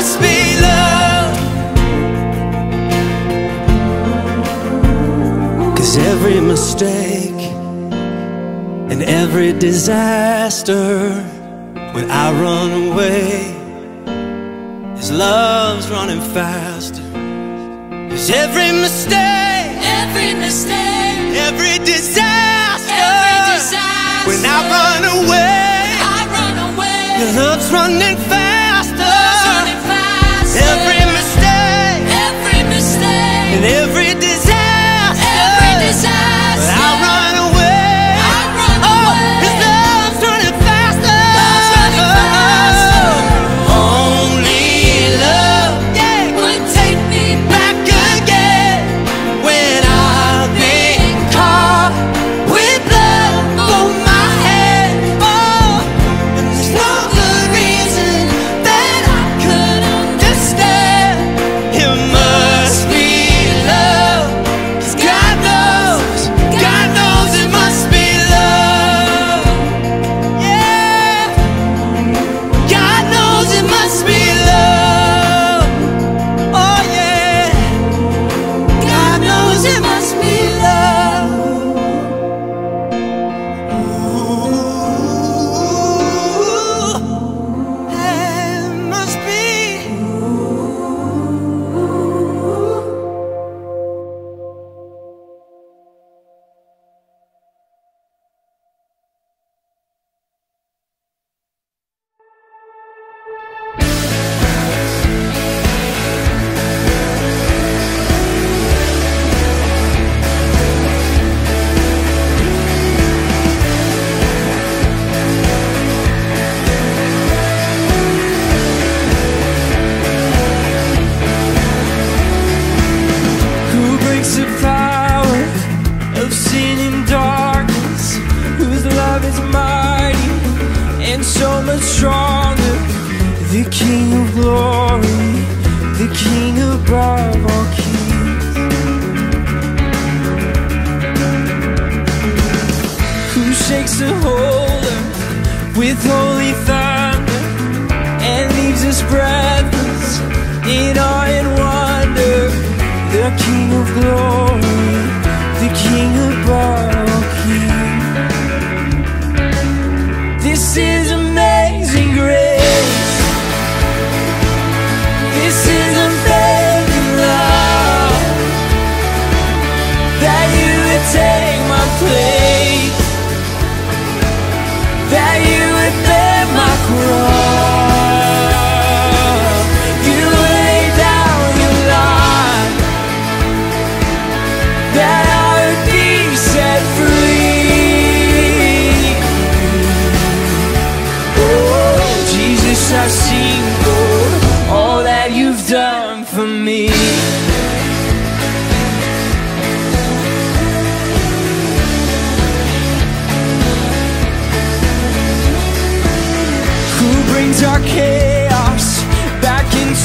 must be love. Cause every mistake and every disaster When I run away is love's running faster Cause every mistake Every mistake Every disaster Every disaster. When I run away I run away. Your love's running faster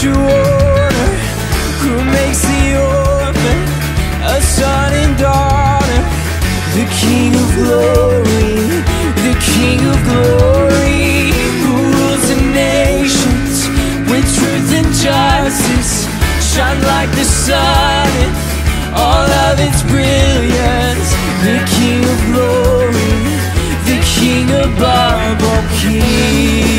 you order? Who makes the orphan a son and daughter? The King of Glory, the King of Glory, who rules the nations with truth and justice, shine like the sun in all of its brilliance. The King of Glory, the King above all kings.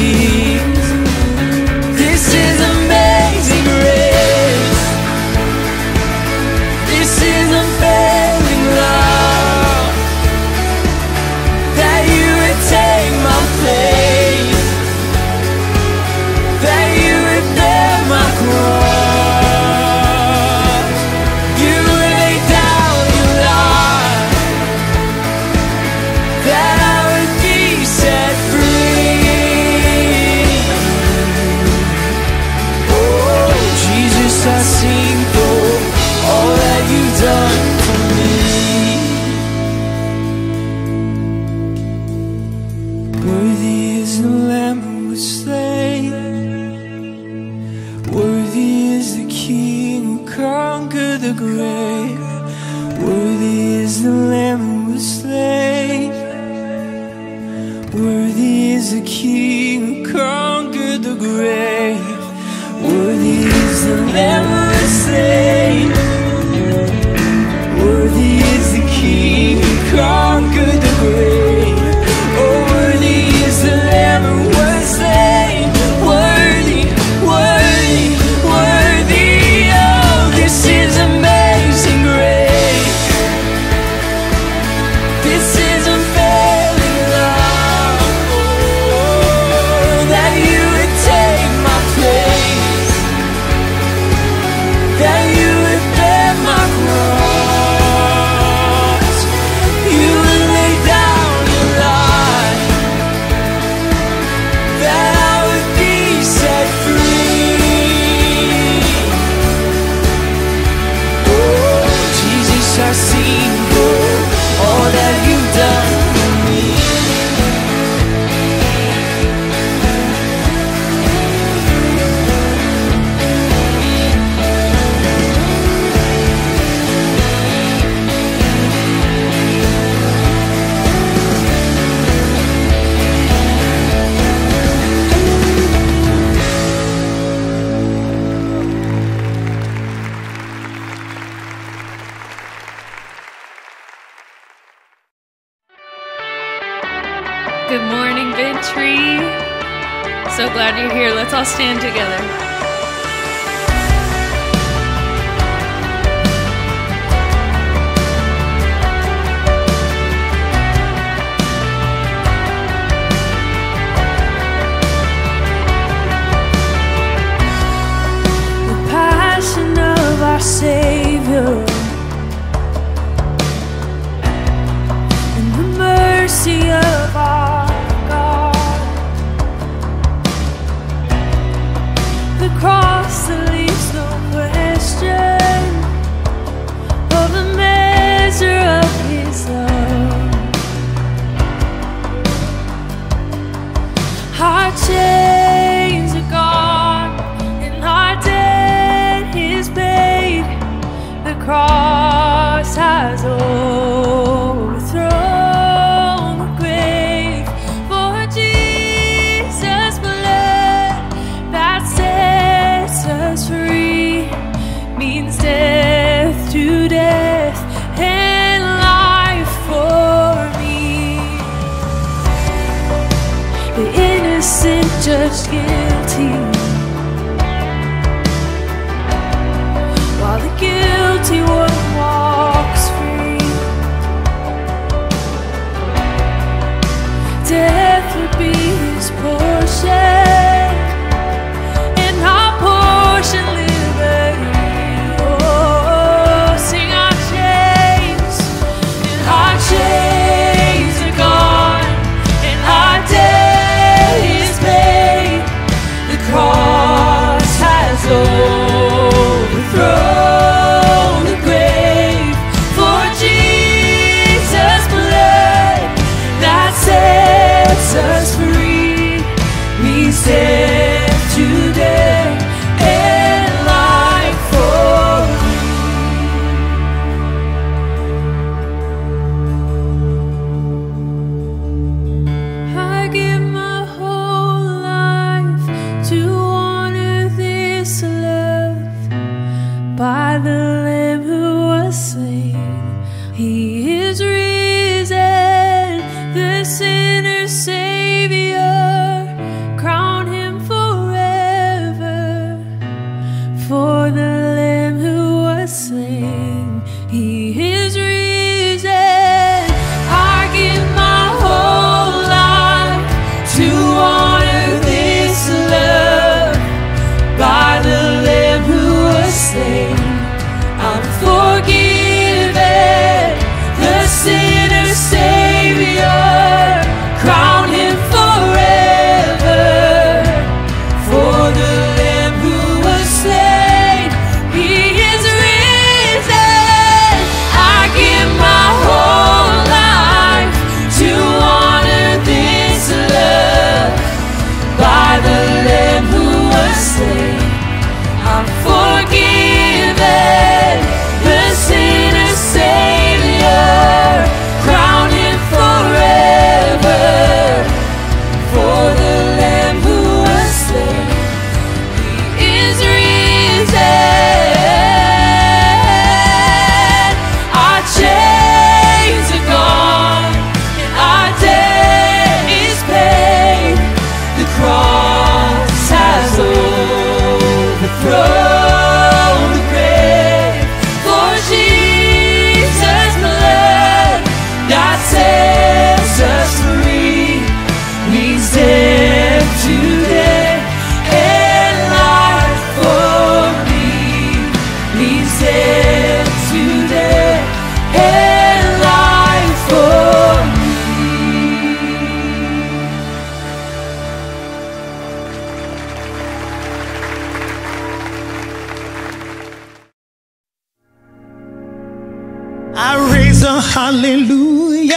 I raise a hallelujah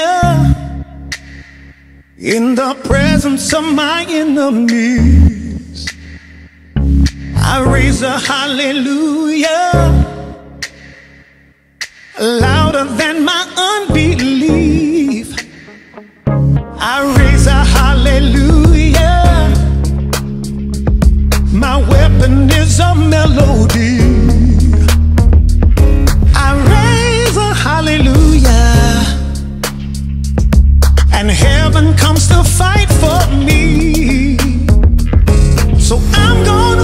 in the presence of my enemies. I raise a hallelujah louder than my unbelief. I raise a hallelujah. My weapon is a melody. and heaven comes to fight for me. So I'm gonna.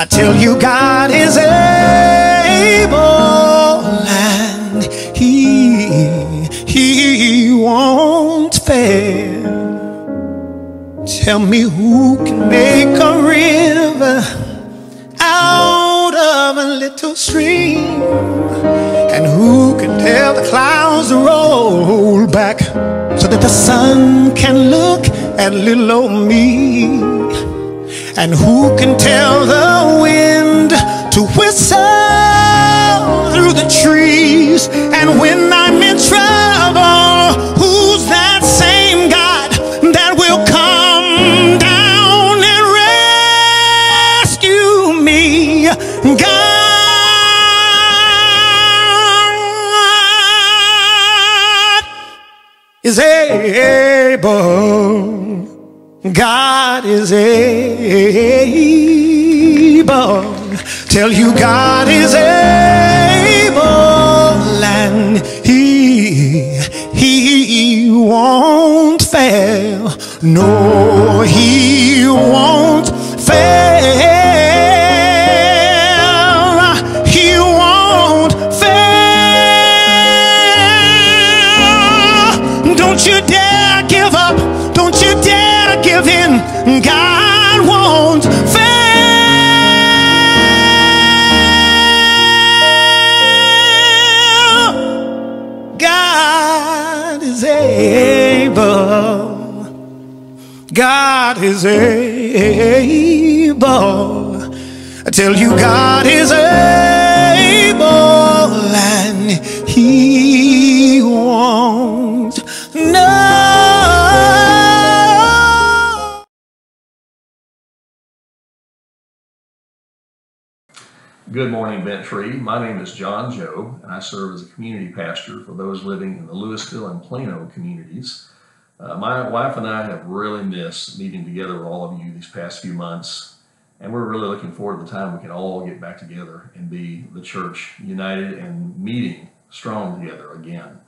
I tell you, God is able, and He He won't fail. Tell me who can make a river out of a little stream, and who can tell the clouds to roll back so that the sun can look at little old me. And who can tell the wind to whistle through the trees? And when I'm in trouble, who's that same God that will come down and rescue me? God is able. God is able. Tell you God is able and he he won't fail. No, he won't fail. God is able. I tell you, God is able, and He won't. No. Good morning, Bent Tree. My name is John Joe, and I serve as a community pastor for those living in the Lewisville and Plano communities. Uh, my wife and I have really missed meeting together with all of you these past few months, and we're really looking forward to the time we can all get back together and be the church united and meeting strong together again.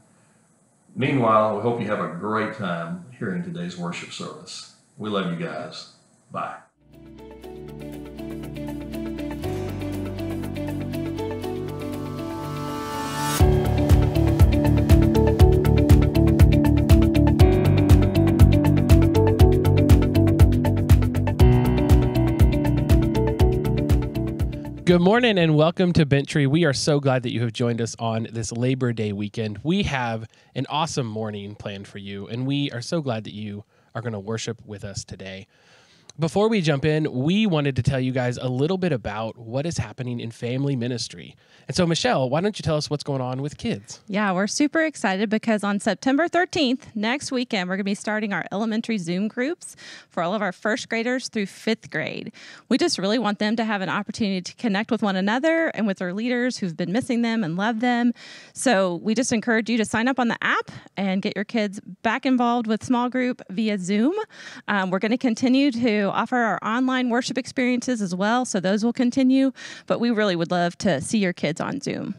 Meanwhile, we hope you have a great time hearing today's worship service. We love you guys. Bye. Good morning and welcome to Bent Tree. We are so glad that you have joined us on this Labor Day weekend. We have an awesome morning planned for you, and we are so glad that you are going to worship with us today. Before we jump in, we wanted to tell you guys a little bit about what is happening in family ministry. And so, Michelle, why don't you tell us what's going on with kids? Yeah, we're super excited because on September 13th, next weekend, we're going to be starting our elementary Zoom groups for all of our first graders through fifth grade. We just really want them to have an opportunity to connect with one another and with their leaders who've been missing them and love them. So we just encourage you to sign up on the app and get your kids back involved with small group via Zoom. Um, we're going to continue to offer our online worship experiences as well, so those will continue. But we really would love to see your kids on Zoom.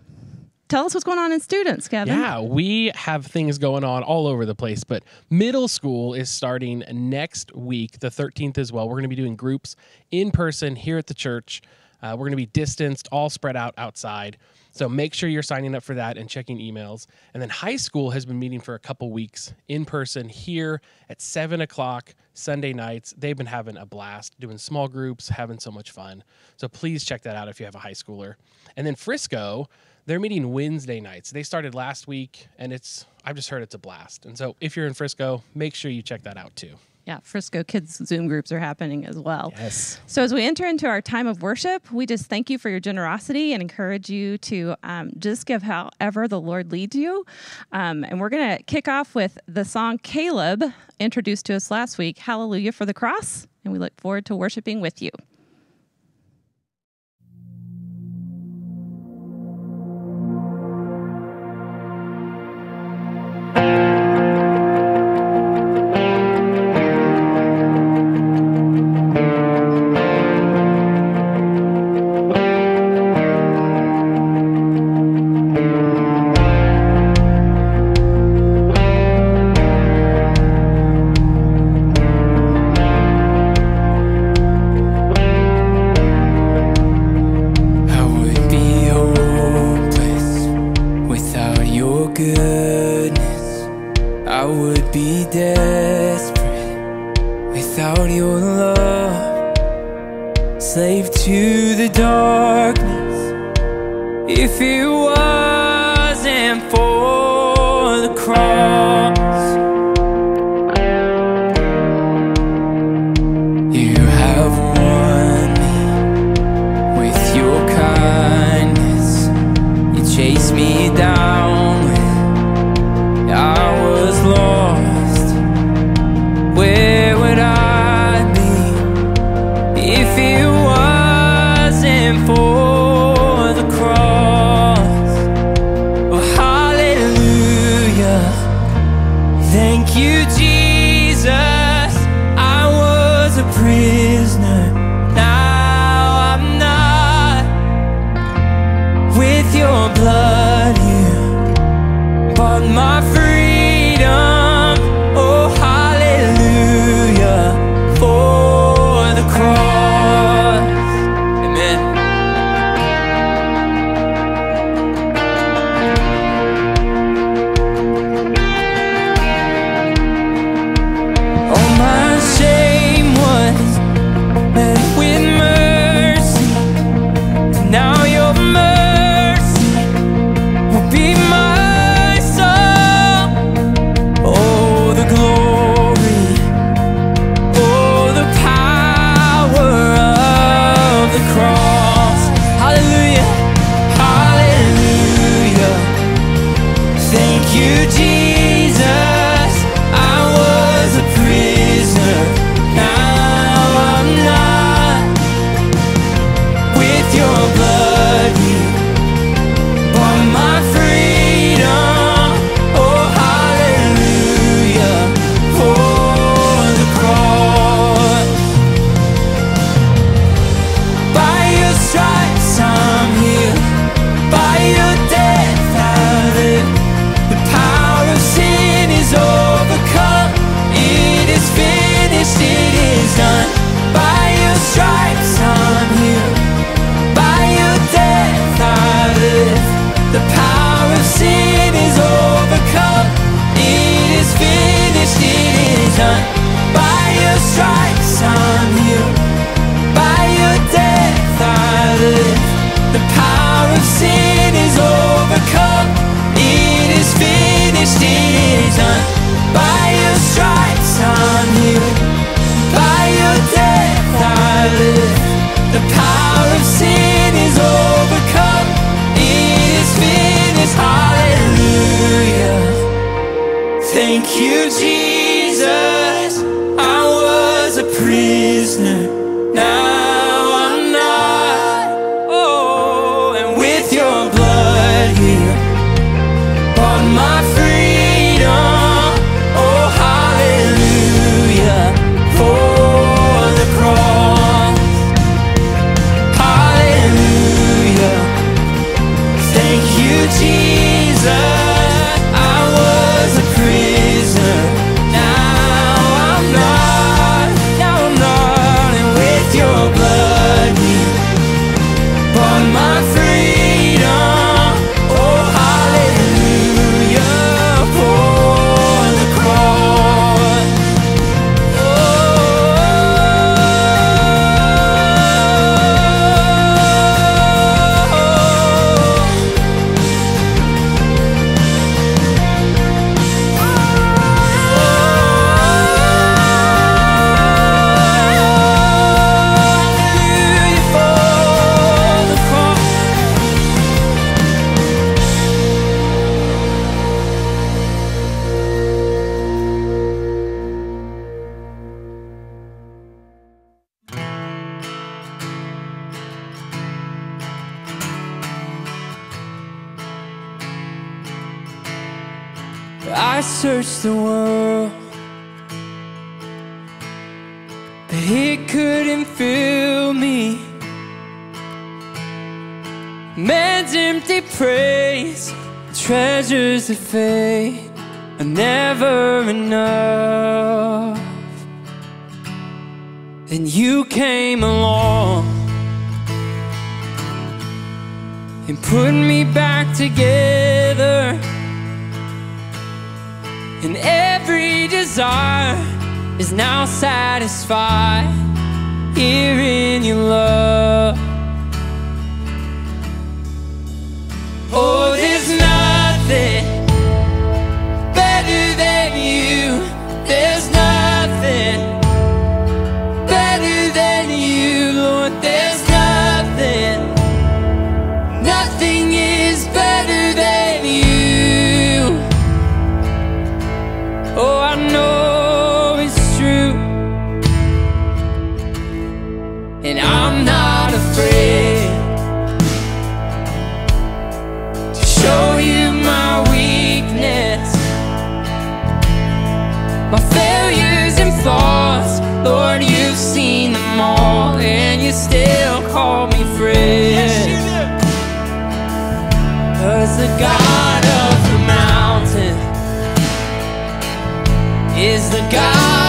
Tell us what's going on in students, Kevin. Yeah, we have things going on all over the place, but middle school is starting next week, the 13th as well. We're going to be doing groups in person here at the church. Uh, we're going to be distanced, all spread out outside. So make sure you're signing up for that and checking emails. And then high school has been meeting for a couple weeks in person here at seven o'clock Sunday nights. They've been having a blast doing small groups, having so much fun. So please check that out if you have a high schooler. And then Frisco, they're meeting Wednesday nights. They started last week and it's I've just heard it's a blast. And so if you're in Frisco, make sure you check that out too. Yeah, Frisco Kids Zoom groups are happening as well. Yes. So, as we enter into our time of worship, we just thank you for your generosity and encourage you to um, just give however the Lord leads you. Um, and we're going to kick off with the song Caleb, introduced to us last week, Hallelujah for the Cross. And we look forward to worshiping with you. Thank you, Jesus. I was a prisoner. The God of the mountain. Is the God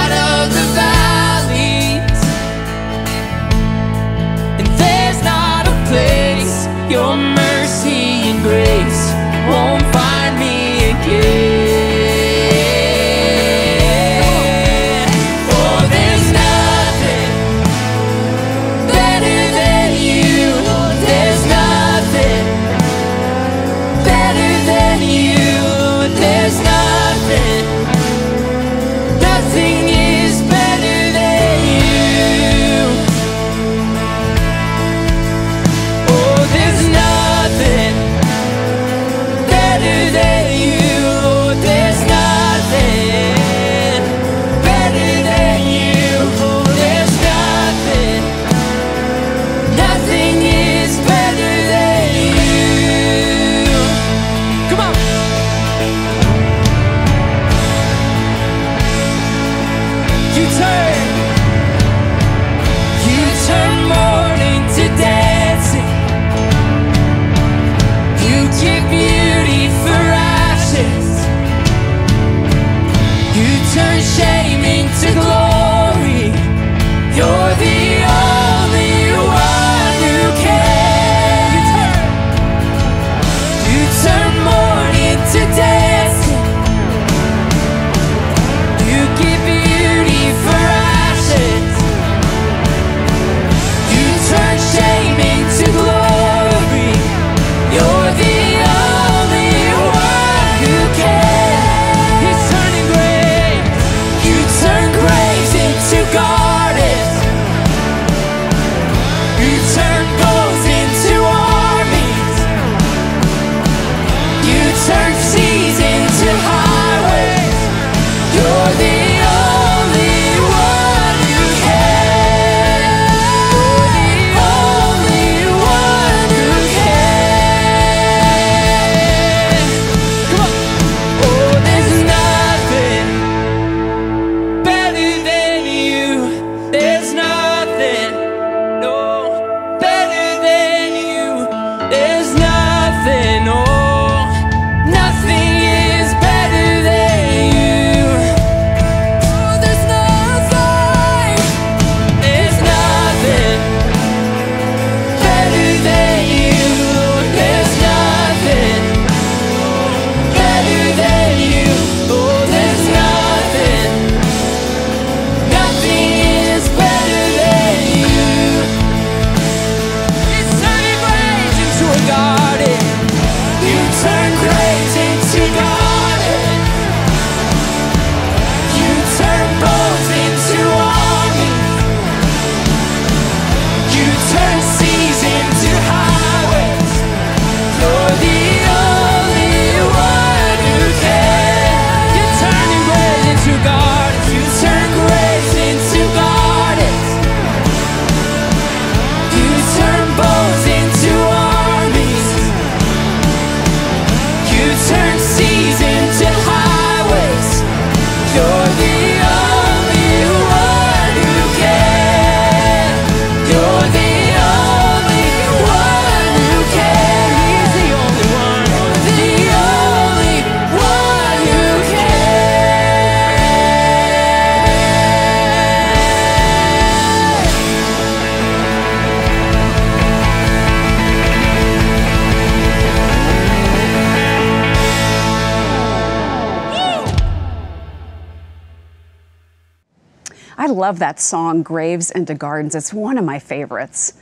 love that song, Graves into Gardens. It's one of my favorites.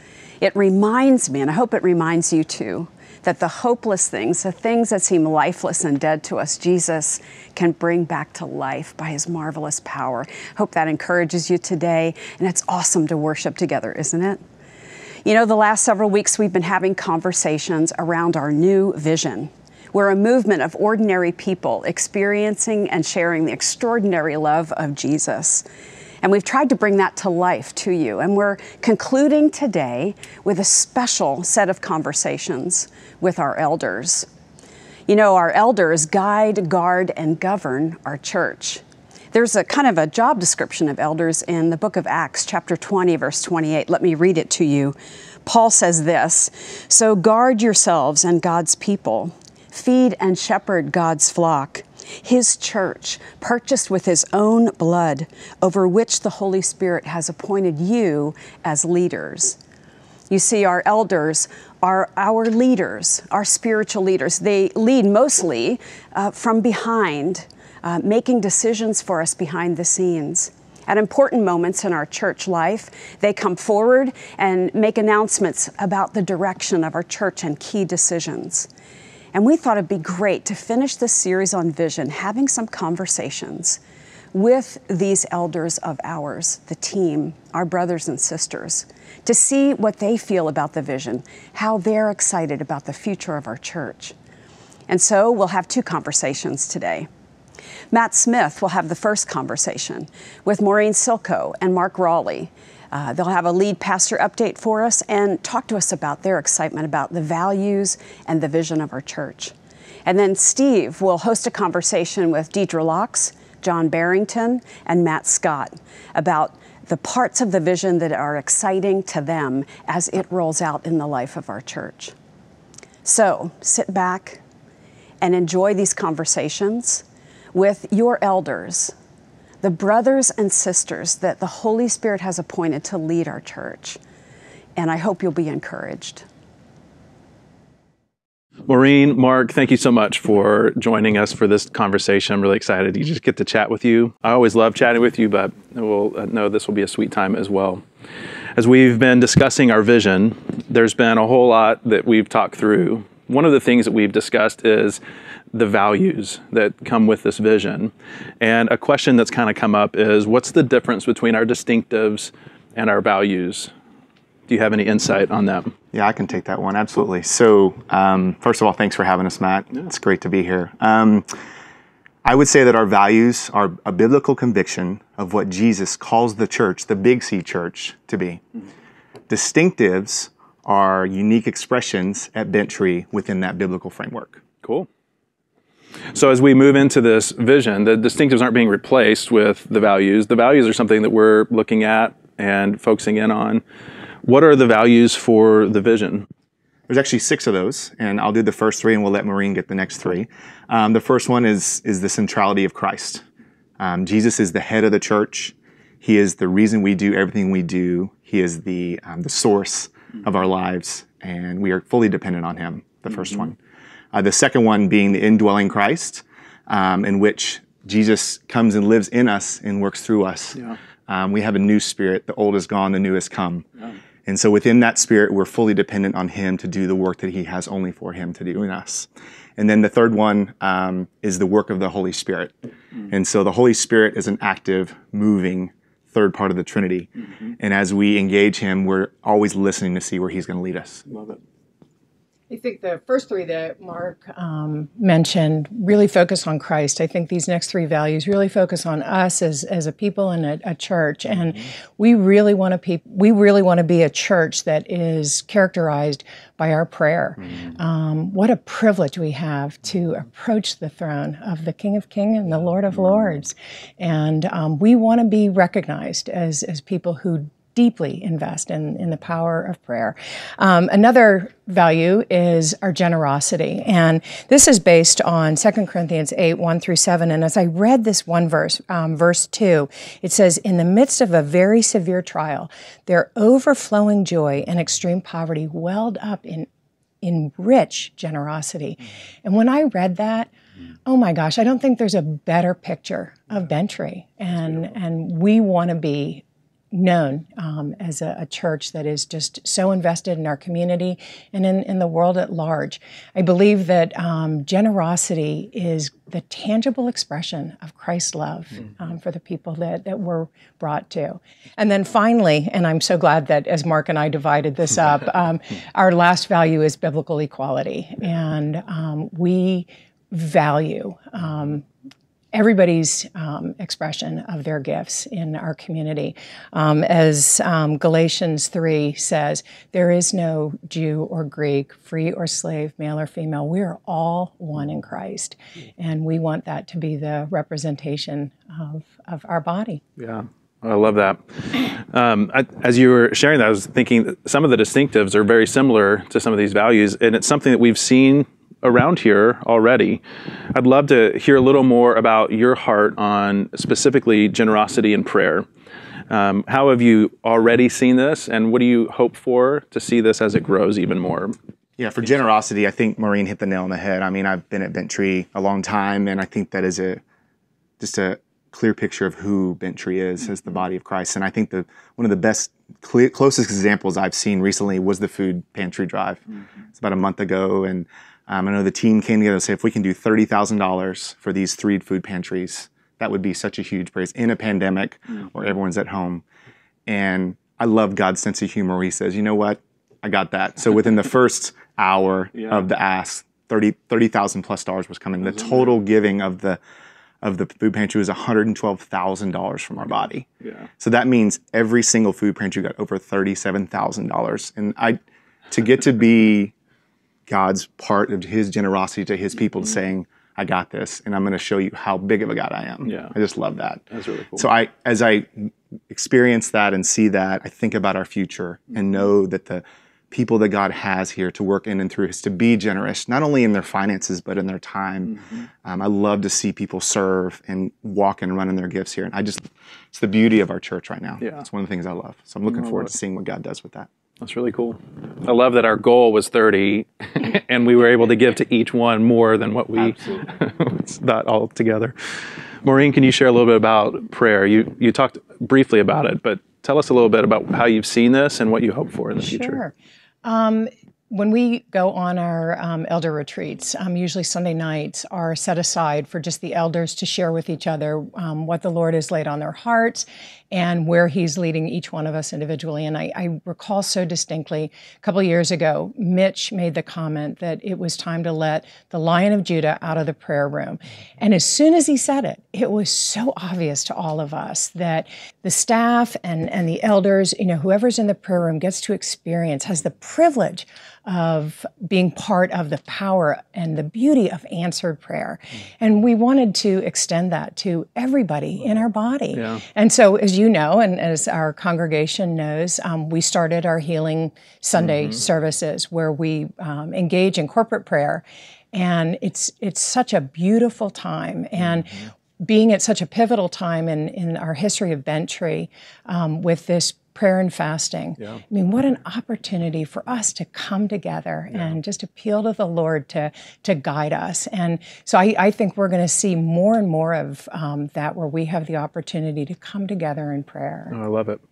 It reminds me, and I hope it reminds you too, that the hopeless things, the things that seem lifeless and dead to us, Jesus can bring back to life by his marvelous power. Hope that encourages you today, and it's awesome to worship together, isn't it? You know, the last several weeks we've been having conversations around our new vision. We're a movement of ordinary people experiencing and sharing the extraordinary love of Jesus. And we've tried to bring that to life to you. And we're concluding today with a special set of conversations with our elders. You know, our elders guide, guard, and govern our church. There's a kind of a job description of elders in the book of Acts, chapter 20, verse 28. Let me read it to you. Paul says this So guard yourselves and God's people, feed and shepherd God's flock, his church, purchased with his own blood, over which the Holy Spirit has appointed you as leaders. You see, our elders are our leaders, our spiritual leaders. They lead mostly uh, from behind, uh, making decisions for us behind the scenes. At important moments in our church life, they come forward and make announcements about the direction of our church and key decisions. And we thought it'd be great to finish this series on vision, having some conversations with these elders of ours, the team, our brothers and sisters, to see what they feel about the vision, how they're excited about the future of our church. And so we'll have two conversations today. Matt Smith will have the first conversation with Maureen Silko and Mark Raleigh. Uh, they'll have a lead pastor update for us and talk to us about their excitement about the values and the vision of our church. And then Steve will host a conversation with Deidre Locks, John Barrington, and Matt Scott about the parts of the vision that are exciting to them as it rolls out in the life of our church. So sit back and enjoy these conversations with your elders, the brothers and sisters that the Holy Spirit has appointed to lead our church. And I hope you'll be encouraged. Maureen, Mark, thank you so much for joining us for this conversation. I'm really excited to just get to chat with you. I always love chatting with you, but we'll know this will be a sweet time as well. As we've been discussing our vision, there's been a whole lot that we've talked through. One of the things that we've discussed is the values that come with this vision. And a question that's kind of come up is what's the difference between our distinctives and our values? Do you have any insight on that? Yeah, I can take that one. Absolutely. So, um, first of all, thanks for having us, Matt. It's great to be here. Um, I would say that our values are a biblical conviction of what Jesus calls the church, the Big C church, to be. Distinctives are unique expressions at Bent Tree within that biblical framework. Cool. So as we move into this vision, the distinctives aren't being replaced with the values. The values are something that we're looking at and focusing in on. What are the values for the vision? There's actually six of those, and I'll do the first three, and we'll let Maureen get the next three. Um, the first one is is the centrality of Christ. Um, Jesus is the head of the church. He is the reason we do everything we do. He is the um, the source of our lives, and we are fully dependent on Him. The 1st one. Uh, the second one being the indwelling Christ, um, in which Jesus comes and lives in us and works through us. Yeah. Um, we have a new spirit. The old is gone, the new has come. And so within that spirit, we're fully dependent on Him to do the work that He has only for Him to do in us. And then the third one um, is the work of the Holy Spirit. And so the Holy Spirit is an active, moving third part of the Trinity. And as we engage Him, we're always listening to see where He's going to lead us. Love it. I think the first three that Mark um, mentioned really focus on Christ. I think these next three values really focus on us as, as a people and a, a church, and we really want to pe- we really want to be a church that is characterized by our prayer. Um, what a privilege we have to approach the throne of the King of Kings and the Lord of Lords, and um, we want to be recognized as as people who deeply invest in, in the power of prayer. Um, another value is our generosity. And this is based on 2 Corinthians 8, 1 through 7. And as I read this one verse, um, verse 2, it says, In the midst of a very severe trial, their overflowing joy and extreme poverty welled up in, in rich generosity. And when I read that, oh my gosh, I don't think there's a better picture of Bent Tree, and and we want to be known um, as a, a church that is just so invested in our community and in, in the world at large. I believe that um, generosity is the tangible expression of Christ's love um, for the people that, that we're brought to. And then finally, and I'm so glad that as Mark and I divided this up, um, our last value is biblical equality. And um, we value um, everybody's um, expression of their gifts in our community. Um, as um, Galatians 3 says, there is no Jew or Greek, free or slave, male or female. We are all one in Christ. And we want that to be the representation of, of our body. Yeah. I love that. Um, I, as you were sharing that, I was thinking some of the distinctives are very similar to some of these values, and it's something that we've seen around here already. I'd love to hear a little more about your heart on specifically generosity and prayer. Um, how have you already seen this, and what do you hope for to see this as it grows even more? Yeah, for generosity, I think Maureen hit the nail on the head. I mean, I've been at Bent Tree a long time, and I think that is a just a clear picture of who Bent Tree is as the body of Christ. And I think the one of the best, closest examples I've seen recently was the food pantry drive. It's about a month ago, and um, I know the team came together and said, if we can do thirty thousand dollars for these three food pantries, that would be such a huge praise in a pandemic where everyone's at home. And I love God's sense of humor. He says, you know what, I got that. So within the first hour Yeah. of the ask, 30 30,000 plus dollars was coming. The total giving of the of the food pantry was $112,000 from our body. Yeah. So that means every single food pantry got over $37,000. And I to get to be God's part of his generosity to his people saying, I got this and I'm going to show you how big of a God I am. Yeah. I just love that. That's really cool. So I as I experience that and see that, I think about our future and know that the people that God has here to work in and through is to be generous, not only in their finances but in their time. Um, I love to see people serve and walk and run in their gifts here, and I just it's the beauty of our church right now. Yeah. it's one of the things I love. So I'm looking forward to seeing what God does with that. That's really cool. I love that our goal was 30 and we were able to give to each one more than what we not all together. Maureen, can you share a little bit about prayer? You you talked briefly about it, but tell us a little bit about how you've seen this and what you hope for in the future. Sure. Um, when we go on our um, elder retreats, um, usually Sunday nights are set aside for just the elders to share with each other um, what the Lord has laid on their hearts and where He's leading each one of us individually. And I, I recall so distinctly a couple of years ago, Mitch made the comment that it was time to let the Lion of Judah out of the prayer room. And as soon as he said it, it was so obvious to all of us that the staff and, and the elders, you know, whoever's in the prayer room gets to experience, has the privilege of being part of the power and the beauty of answered prayer. And we wanted to extend that to everybody in our body. Yeah. And so, as you know, and as our congregation knows, um, we started our Healing Sunday services where we um, engage in corporate prayer. And it's it's such a beautiful time. And being at such a pivotal time in, in our history of Bent Tree um, with this prayer and fasting. I mean, what an opportunity for us to come together and just appeal to the Lord to, to guide us. And so I, I think we're going to see more and more of um, that where we have the opportunity to come together in prayer. Oh, I love it.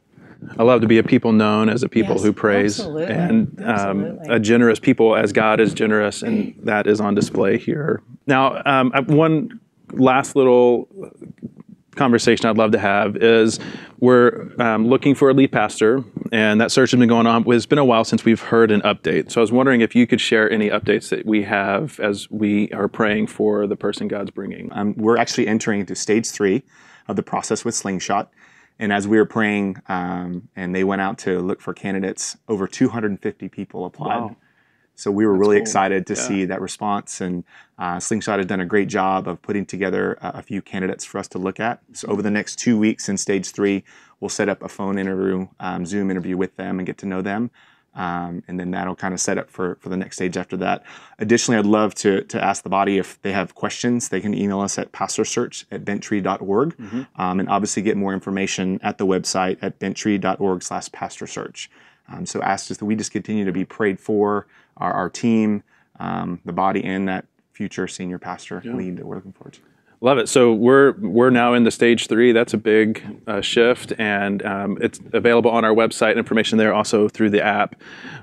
I love to be a people known as a people Yes, who praise absolutely, and um, a generous people as God is generous, and that is on display here. Now, um, one last little conversation I'd love to have is we're um, looking for a lead pastor, and that search has been going on. It's been a while since we've heard an update. So I was wondering if you could share any updates that we have as we are praying for the person God's bringing. Um, we're actually entering into stage three of the process with Slingshot. And as we were praying, um, and they went out to look for candidates, over 250 people applied. Wow. So we were really cool. excited to Yeah. see that response. And uh, Slingshot has done a great job of putting together a, a few candidates for us to look at. So over the next two weeks in stage three, we'll set up a phone interview, um, Zoom interview with them and get to know them. Um, and then that'll kind of set up for, for the next stage after that. Additionally, I'd love to, to ask the body if they have questions. They can email us at pastorsearch at benttree.org um, and obviously get more information at the website at benttree.org slash pastorsearch. Um, so ask us that we just continue to be prayed for, our, our team, um, the body, and that future senior pastor lead that we're looking forward to. Love it. So we're we're now into stage three. That's a big uh, shift, and um, it's available on our website. Information there, also through the app.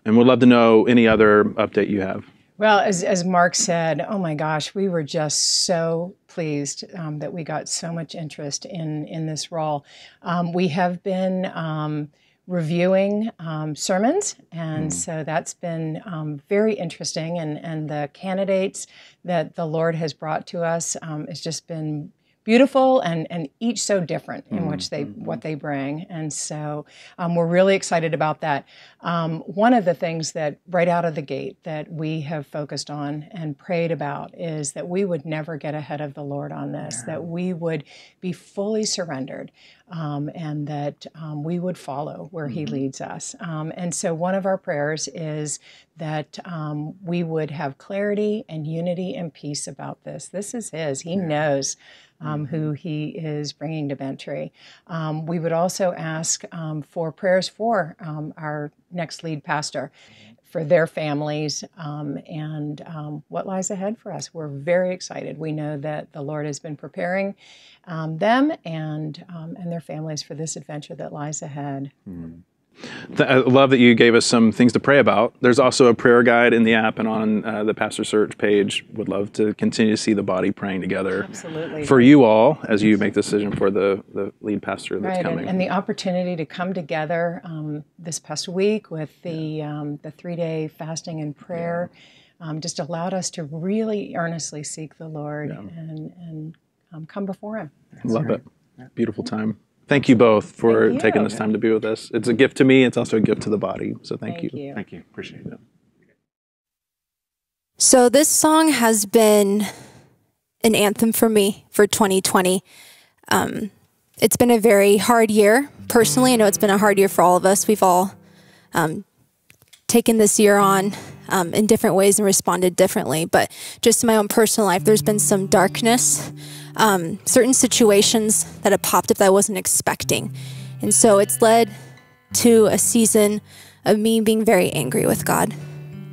And we'd love to know any other update you have. Well, as, as Mark said, oh my gosh, we were just so pleased um, that we got so much interest in, in this role. Um, we have been um, reviewing um, sermons, and so that's been um, very interesting. And, and the candidates that the Lord has brought to us um, has just been beautiful and, and each so different in which they what they bring. And so um, we're really excited about that. Um, one of the things that right out of the gate that we have focused on and prayed about is that we would never get ahead of the lord on this that we would be fully surrendered um, and that um, we would follow where he leads us. Um, and so one of our prayers is that um, we would have clarity and unity and peace about this. This is his. He knows um, who he is bringing to Bent Tree. Um, we would also ask um, for prayers for um, our next lead pastor, for their families, um, and um, what lies ahead for us. We're very excited. We know that the Lord has been preparing um, them and um, and their families for this adventure that lies ahead. Th- I love that you gave us some things to pray about. There's also a prayer guide in the app and on uh, the pastor search page. Would love to continue to see the body praying together Absolutely. for you all as you make the decision for the, the lead pastor that's Right, and, coming. and the opportunity to come together um, this past week with the um, the three day fasting and prayer um, just allowed us to really earnestly seek the Lord and and um, come before Him. Love it. Beautiful time. Thank you both for Thank taking this time to be with us. It's a gift to me. It's also a gift to the body. So thank, Thank you. you. Thank you. Appreciate it. So this song has been an anthem for me for 2020. Um, it's been a very hard year. Personally, I know it's been a hard year for all of us. We've all um, taken this year on um, in different ways and responded differently. But just in my own personal life, there's been some darkness, um, certain situations that have popped up that I wasn't expecting. And so it's led to a season of me being very angry with God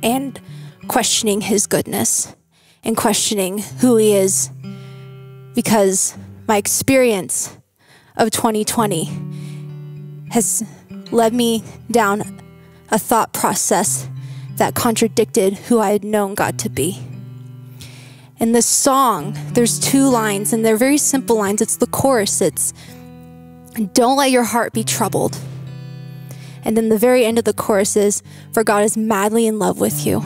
and questioning his goodness and questioning who he is because my experience of 2020 has led me down a thought process that contradicted who I had known God to be. In this song, there's two lines, and they're very simple lines. It's the chorus. It's, Don't let your heart be troubled. And then the very end of the chorus is, For God is madly in love with you.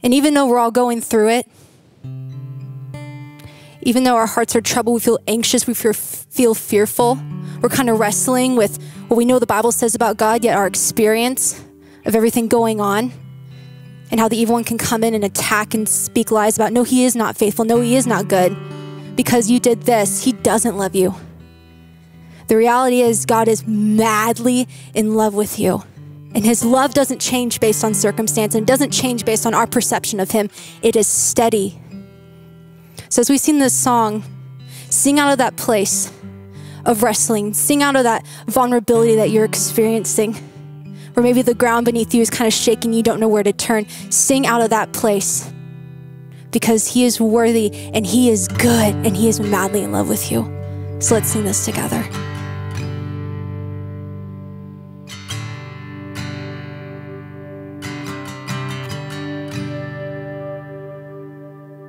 And even though we're all going through it, even though our hearts are troubled, we feel anxious, we feel, feel fearful, we're kind of wrestling with what we know the Bible says about God, yet our experience of everything going on and how the evil one can come in and attack and speak lies about, no, he is not faithful, no, he is not good. Because you did this, he doesn't love you. The reality is, God is madly in love with you. And his love doesn't change based on circumstance and doesn't change based on our perception of him. It is steady. So, as we sing this song, sing out of that place of wrestling, sing out of that vulnerability that you're experiencing, where maybe the ground beneath you is kind of shaking, you don't know where to turn. Sing out of that place because he is worthy and he is good and he is madly in love with you. So, let's sing this together.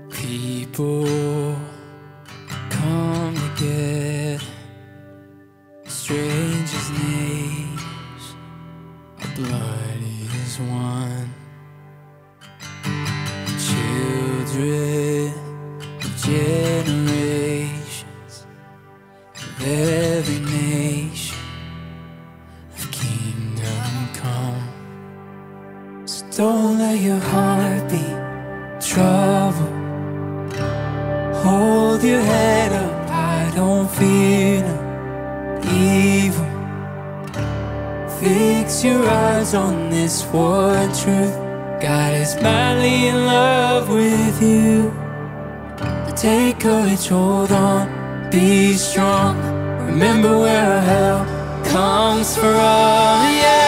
People truth. God is madly in love with you. Take courage, hold on, be strong. Remember where our help comes from. Yeah.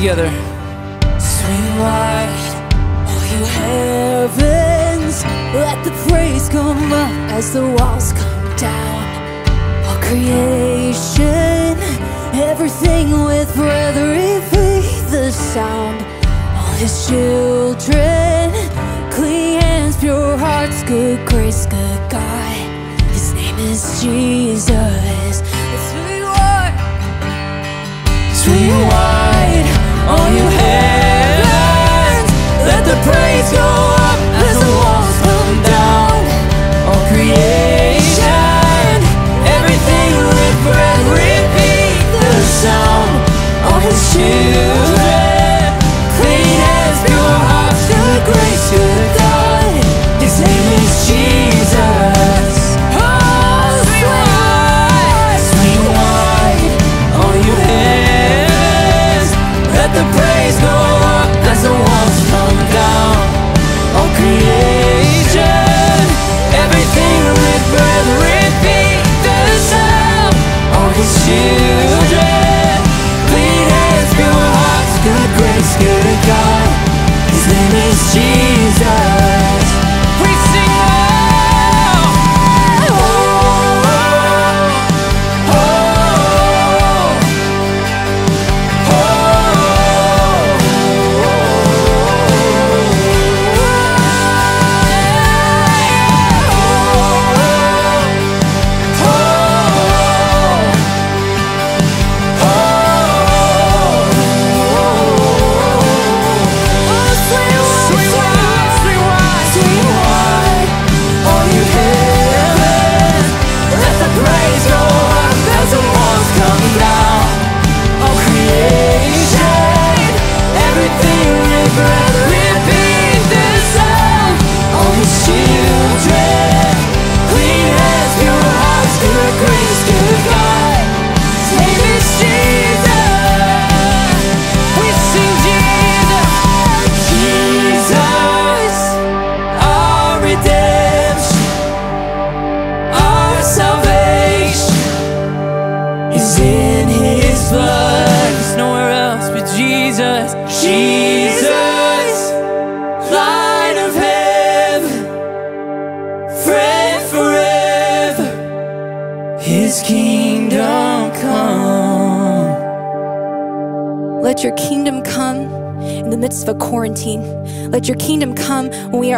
together. Sweetheart, all you heavens, let the praise come up as the walls come down. All creation, everything with brotherly faith, the sound. All his children, clean hands, pure hearts, good grace.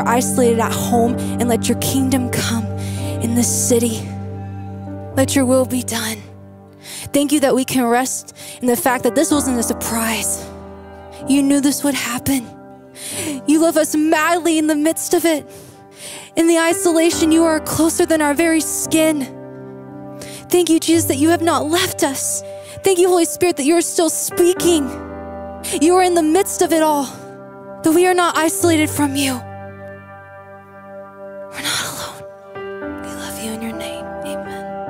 are isolated at home, and let your kingdom come in this city. Let your will be done. Thank you that we can rest in the fact that this wasn't a surprise. You knew this would happen. You love us madly in the midst of it. In the isolation, you are closer than our very skin. Thank you, Jesus, that you have not left us. Thank you, Holy Spirit, that you are still speaking. You are in the midst of it all, that we are not isolated from you. We're not alone. We love you in your name. Amen.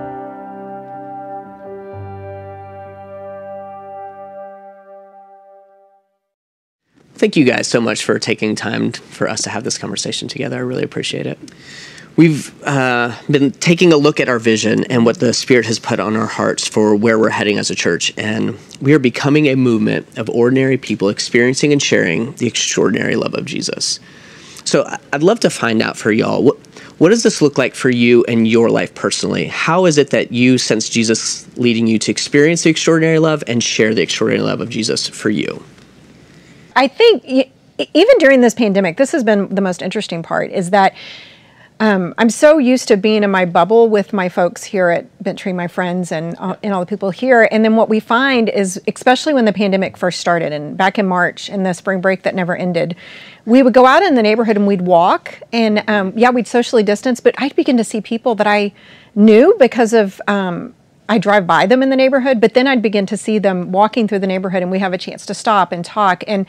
Thank you guys so much for taking time for us to have this conversation together. I really appreciate it. We've uh, been taking a look at our vision and what the Spirit has put on our hearts for where we're heading as a church. And we are becoming a movement of ordinary people experiencing and sharing the extraordinary love of Jesus. So I'd love to find out for y'all what, what does this look like for you and your life personally? How is it that you sense Jesus leading you to experience the extraordinary love and share the extraordinary love of Jesus for you? I think even during this pandemic, this has been the most interesting part is that um, I'm so used to being in my bubble with my folks here at Bent Tree, my friends, and all, and all the people here. And then what we find is, especially when the pandemic first started, and back in March, in the spring break that never ended, we would go out in the neighborhood and we'd walk, and um, yeah, we'd socially distance. But I'd begin to see people that I knew because of um, I drive by them in the neighborhood, but then I'd begin to see them walking through the neighborhood, and we have a chance to stop and talk. And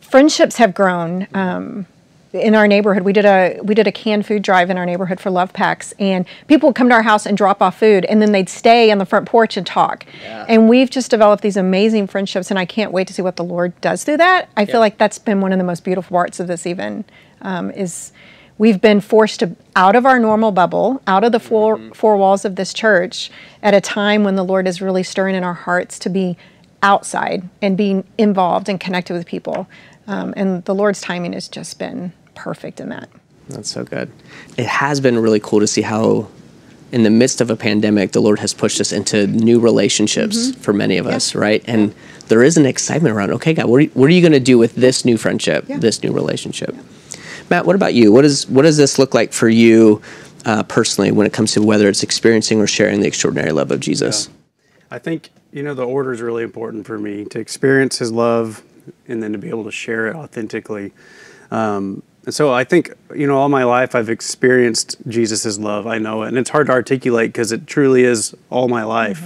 friendships have grown um, in our neighborhood. We did a we did a canned food drive in our neighborhood for Love Packs, and people would come to our house and drop off food, and then they'd stay on the front porch and talk. Yeah. And we've just developed these amazing friendships, and I can't wait to see what the Lord does through that. I feel like that's been one of the most beautiful parts of this. Even um, is we've been forced to out of our normal bubble, out of the 4 four walls of this church, at a time when the Lord is really stirring in our hearts to be outside and being involved and connected with people. Um, and the Lord's timing has just been perfect in that. That's so good. It has been really cool to see how, in the midst of a pandemic, the Lord has pushed us into new relationships for many of us, right? And there is an excitement around, okay, God, what are you, what are you going to do with this new friendship, this new relationship? Matt, what about you? What, is, what does this look like for you uh, personally when it comes to whether it's experiencing or sharing the extraordinary love of Jesus? I think you know the order is really important for me to experience His love and then to be able to share it authentically. Um, and so I think you know all my life I've experienced Jesus' love. I know it, and it's hard to articulate because it truly is all my life.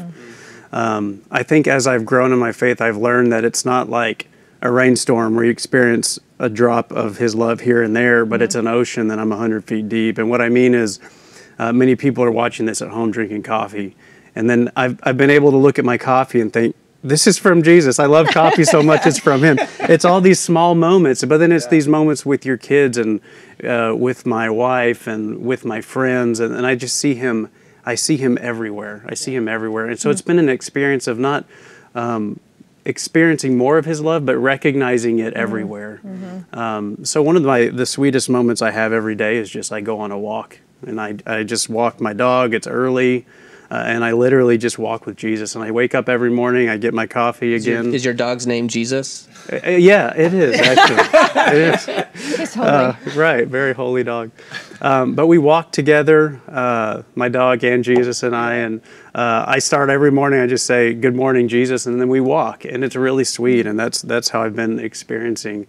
Um, I think as I've grown in my faith, I've learned that it's not like a rainstorm where you experience a drop of His love here and there, but it's an ocean that I'm 100 feet deep. And what I mean is, uh, many people are watching this at home drinking coffee, and then I've I've been able to look at my coffee and think. This is from Jesus. I love coffee so much; it's from Him. It's all these small moments, but then it's these moments with your kids and uh, with my wife and with my friends, and, and I just see Him. I see Him everywhere. I see Him everywhere, and so it's been an experience of not um, experiencing more of His love, but recognizing it everywhere. Um, so one of my the sweetest moments I have every day is just I go on a walk and I I just walk my dog. It's early. Uh, and I literally just walk with Jesus. And I wake up every morning. I get my coffee Is your, again. is your dog's name Jesus? Uh, yeah, it is actually. it is. He's holy. Uh, right, very holy dog. Um, but we walk together, uh, my dog and Jesus and I, and uh, I start every morning. I just say, "Good morning, Jesus," and then we walk, and it's really sweet. And that's that's how I've been experiencing.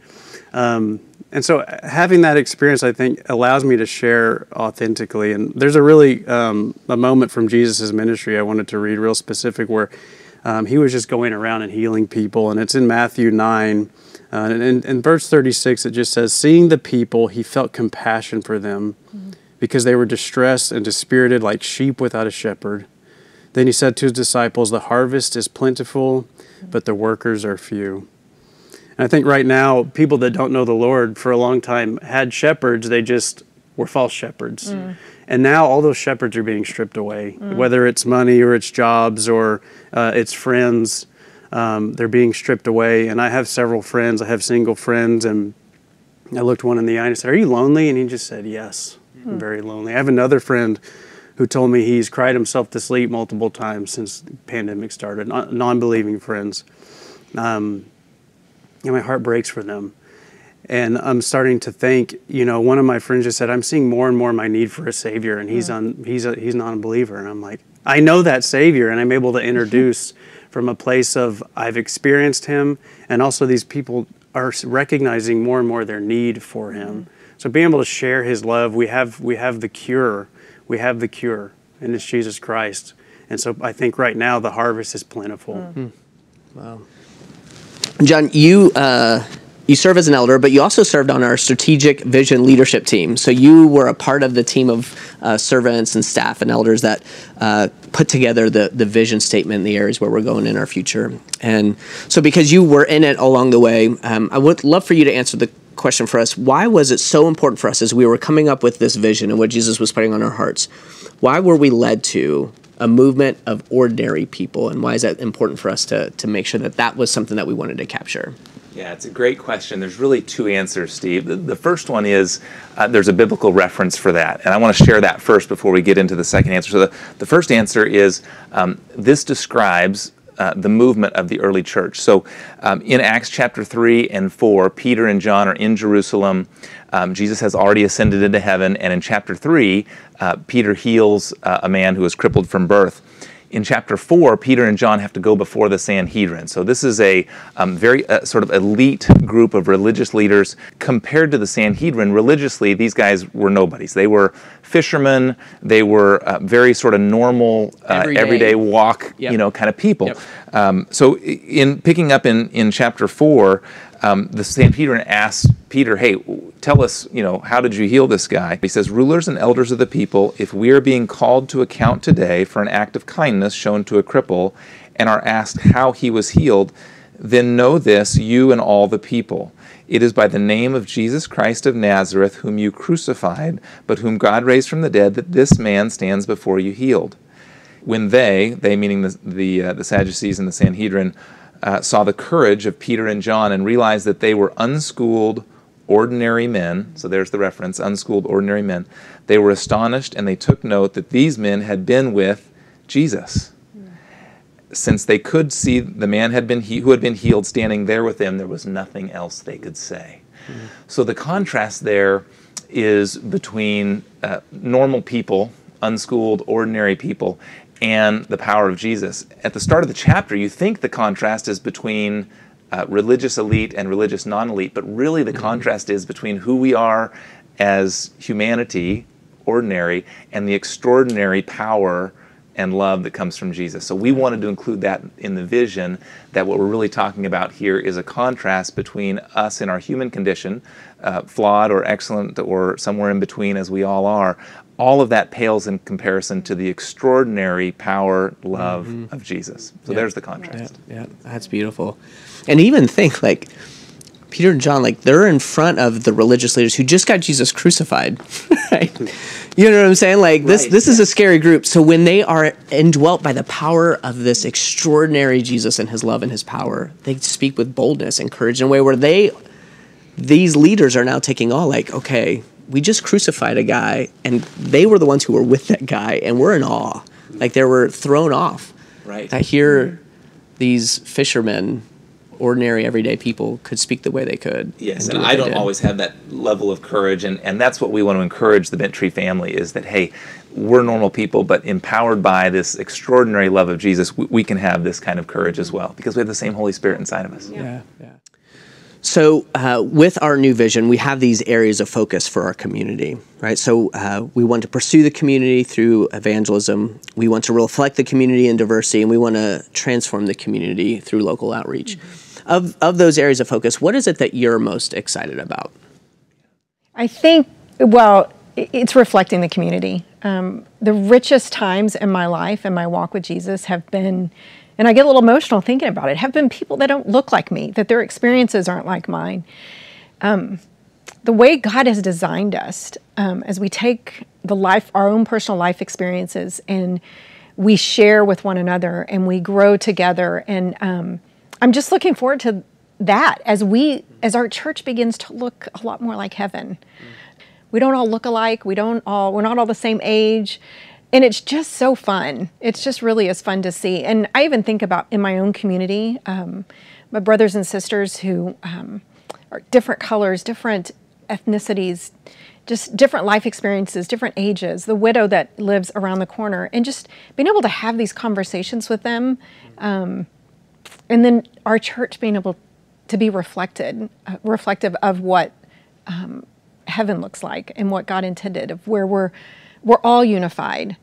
Um, and so having that experience, I think, allows me to share authentically. And there's a really um, a moment from Jesus' ministry I wanted to read, real specific, where um, he was just going around and healing people, and it's in Matthew nine. Uh, and in, in verse 36, it just says, Seeing the people, he felt compassion for them because they were distressed and dispirited like sheep without a shepherd. Then he said to his disciples, The harvest is plentiful, but the workers are few. And I think right now, people that don't know the Lord for a long time had shepherds, they just were false shepherds. Mm. And now all those shepherds are being stripped away, Mm. whether it's money or it's jobs or uh, it's friends. Um, they're being stripped away. And I have several friends, I have single friends, and I looked one in the eye and I said, Are you lonely? And he just said, Yes, I'm very lonely. I have another friend who told me he's cried himself to sleep multiple times since the pandemic started, non believing friends. Um, and my heart breaks for them. And I'm starting to think, you know, one of my friends just said, I'm seeing more and more my need for a savior, and he's on, he's a, he's not a believer. And I'm like, I know that savior, and I'm able to introduce from a place of I've experienced him, and also these people are recognizing more and more their need for him. Mm-hmm. So being able to share his love, we have we have the cure, we have the cure, and it's Jesus Christ. And so I think right now the harvest is plentiful. Mm. Hmm. Wow. John, you uh, you serve as an elder, but you also served on our strategic vision leadership team. So you were a part of the team of uh, servants and staff and elders that uh, put together the the vision statement the areas where we're going in our future. And so because you were in it along the way, um, I would love for you to answer the question for us. Why was it so important for us as we were coming up with this vision and what Jesus was putting on our hearts? Why were we led to a movement of ordinary people, and why is that important for us to to make sure that that was something that we wanted to capture? Yeah, it's a great question. There's really two answers, Steve. The, the first one is uh, there's a biblical reference for that, and I want to share that first before we get into the second answer. So, the, the first answer is um, this describes uh, the movement of the early church. So, um, in Acts chapter 3 and 4, Peter and John are in Jerusalem. Um, Jesus has already ascended into heaven, and in chapter 3, uh, Peter heals uh, a man who was crippled from birth in chapter 4, Peter and John have to go before the Sanhedrin. So, this is a um, very uh, sort of elite group of religious leaders. Compared to the Sanhedrin, religiously, these guys were nobodies. They were fishermen, they were uh, very sort of normal, uh, Everyday. everyday walk, Yep. you know, kind of people. Um, so, in picking up in, in chapter 4, um, the Sanhedrin asks Peter, hey, tell us, you know, how did you heal this guy? He says, rulers and elders of the people, if we are being called to account today for an act of kindness shown to a cripple and are asked how he was healed, then know this, you and all the people. It is by the name of Jesus Christ of Nazareth, whom you crucified, but whom God raised from the dead, that this man stands before you healed when they, they meaning the the, uh, the Sadducees and the Sanhedrin, uh, saw the courage of Peter and John and realized that they were unschooled, ordinary men. So there's the reference: unschooled, ordinary men. They were astonished and they took note that these men had been with Jesus. Since they could see the man had been he- who had been healed standing there with them, there was nothing else they could say. So the contrast there is between uh, normal people, unschooled, ordinary people, and the power of Jesus. At the start of the chapter, you think the contrast is between uh, religious elite and religious non elite, but really the contrast is between who we are as humanity, ordinary, and the extraordinary power and love that comes from Jesus. So we wanted to include that in the vision that what we're really talking about here is a contrast between us in our human condition, uh, flawed or excellent or somewhere in between as we all are. All of that pales in comparison to the extraordinary power, love Mhm. of Jesus. So Yeah. there's the contrast. Yeah, yeah, that's beautiful. And even think like Peter and John, like they're in front of the religious leaders who just got Jesus crucified. Right? You know what I'm saying? Like this Right, this is a scary group. So when they are indwelt by the power of this extraordinary Jesus and his love and his power, they speak with boldness and courage in a way where they these leaders are now taking all like, okay, we just crucified a guy and they were the ones who were with that guy and we're in awe. Like they were thrown off. Right. That here these fishermen, ordinary everyday people could speak the way they could. Yes, do and what I don't did. always have that level of courage, and, and that's what we want to encourage the Bent Tree family is that, hey, we're normal people, but empowered by this extraordinary love of Jesus, we, we can have this kind of courage as well because we have the same Holy Spirit inside of us. Yeah, yeah. So, uh, with our new vision, we have these areas of focus for our community, right? So, uh, we want to pursue the community through evangelism. We want to reflect the community in diversity, and we want to transform the community through local outreach. Of, of those areas of focus, what is it that you're most excited about? I think, well, it's reflecting the community. Um, the richest times in my life and my walk with Jesus have been, and I get a little emotional thinking about it, have been people that don't look like me, that their experiences aren't like mine. Um, the way God has designed us, um, as we take the life, our own personal life experiences, and we share with one another, and we grow together, and um, I'm just looking forward to that as we, as our church begins to look a lot more like heaven. We don't all look alike. We don't all. We're not all the same age, and it's just so fun. It's just really is fun to see. And I even think about in my own community, um, my brothers and sisters who um, are different colors, different ethnicities, just different life experiences, different ages. The widow that lives around the corner, and just being able to have these conversations with them, um, and then our church being able to be reflected, uh, reflective of what um, heaven looks like and what God intended, of where we're we're all unified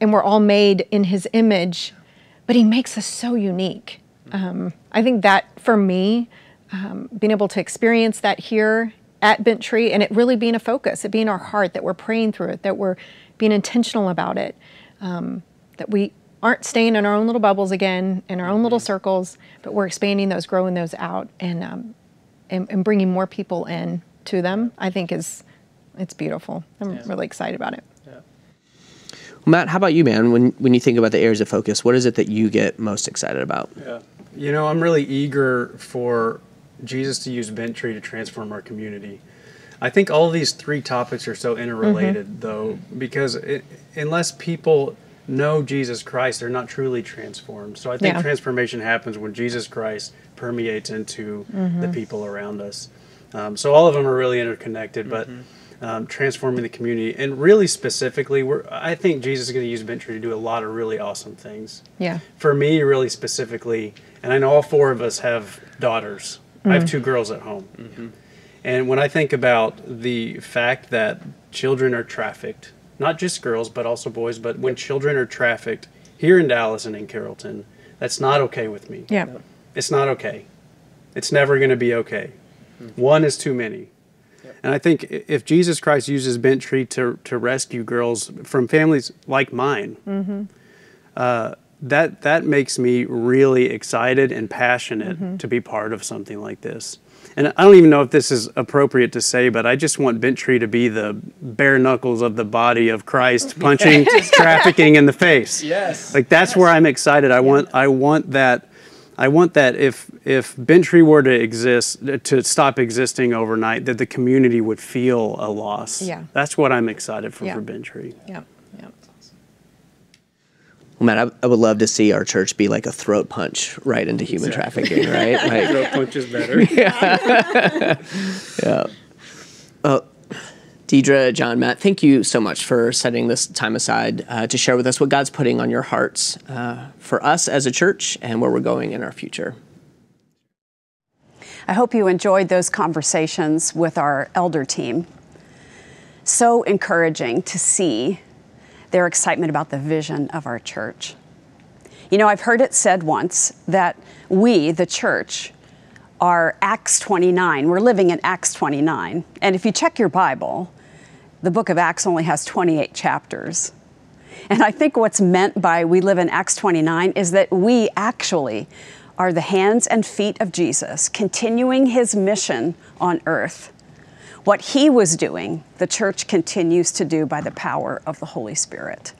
and we're all made in His image, but He makes us so unique. Um, I think that for me, um, being able to experience that here at Bent Tree, and it really being a focus, it being our heart that we're praying through it, that we're being intentional about it, um, that we aren't staying in our own little bubbles again, in our own little circles, but we're expanding those, growing those out, and um, and, and bringing more people in to them. I think is it's beautiful. I'm really excited about it. Matt, how about you, man? When when you think about the areas of focus, what is it that you get most excited about? Yeah. You know, I'm really eager for Jesus to use Bent Tree to transform our community. I think all these three topics are so interrelated, though, because it, unless people know Jesus Christ, they're not truly transformed. So I think Yeah. transformation happens when Jesus Christ permeates into the Mhm. people around us. Um, so all of them are really interconnected, but um, transforming the community. And really specifically, we're, I think Jesus is going to use Bent Tree to do a lot of really awesome things. Yeah. for me really specifically and i know all four of us have daughters. I have Mm. two girls at home. And when i think about the fact that children are trafficked not just girls but also boys but when children are trafficked here in dallas and in carrollton that's not okay with me. Yeah. it's not okay. It's never going to be okay. One is too many and I think if Jesus Christ uses Bent Tree to, to rescue girls from families like mine, Mm-hmm. uh, that that makes me really excited and passionate Mhm. to be part of something like this. And I don't even know if this is appropriate to say, but I just want Bent Tree to be the bare knuckles of the body of Christ punching trafficking in the face. Yes. Like that's where I'm excited. I want I want that I want that if if Bent Tree were to exist uh, to stop existing overnight, that the community would feel a loss. Yeah. That's what I'm excited for Yeah. for Bent Tree. Yeah. Yeah. Well, Matt, I, I would love to see our church be like a throat punch right into human Exactly. trafficking, right? Like, Throat punch is better. yeah. yeah. Well, Deidre, John, Matt, thank you so much for setting this time aside uh, to share with us what God's putting on your hearts uh, for us as a church and where we're going in our future. I hope you enjoyed those conversations with our elder team. So encouraging to see their excitement about the vision of our church. You know, I've heard it said once that we, the church, are Acts 29. We're living in Acts 29. And if you check your Bible, the book of Acts only has 28 chapters. And I think what's meant by we live in Acts 29 is that we actually are the hands and feet of Jesus, continuing his mission on earth. What he was doing, the church continues to do by the power of the Holy Spirit.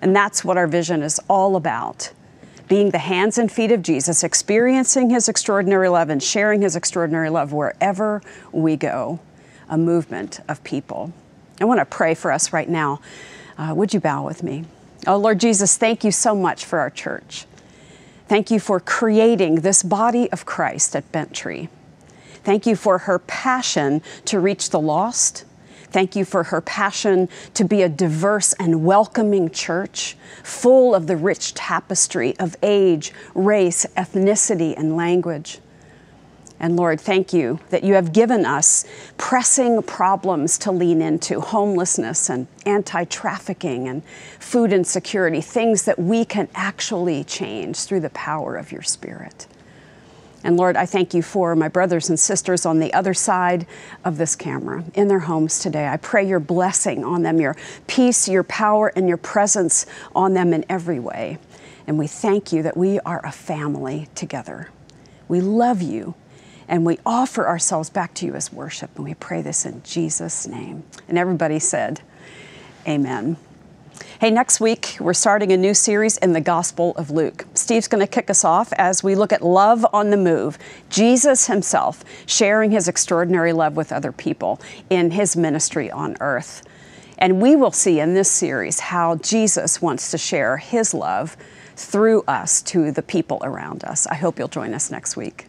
And that's what our vision is all about being the hands and feet of Jesus, experiencing his extraordinary love and sharing his extraordinary love wherever we go, a movement of people. I want to pray for us right now. Uh, would you bow with me? Oh, Lord Jesus, thank you so much for our church. Thank you for creating this body of Christ at Bent Tree. Thank you for her passion to reach the lost. Thank you for her passion to be a diverse and welcoming church, full of the rich tapestry of age, race, ethnicity, and language. And Lord, thank you that you have given us pressing problems to lean into homelessness and anti trafficking and food insecurity, things that we can actually change through the power of your Spirit. And Lord, I thank you for my brothers and sisters on the other side of this camera in their homes today. I pray your blessing on them, your peace, your power, and your presence on them in every way. And we thank you that we are a family together. We love you and we offer ourselves back to you as worship. And we pray this in Jesus' name. And everybody said, Amen. Hey, next week we're starting a new series in the Gospel of Luke. Steve's going to kick us off as we look at love on the move. Jesus himself sharing his extraordinary love with other people in his ministry on earth. And we will see in this series how Jesus wants to share his love through us to the people around us. I hope you'll join us next week.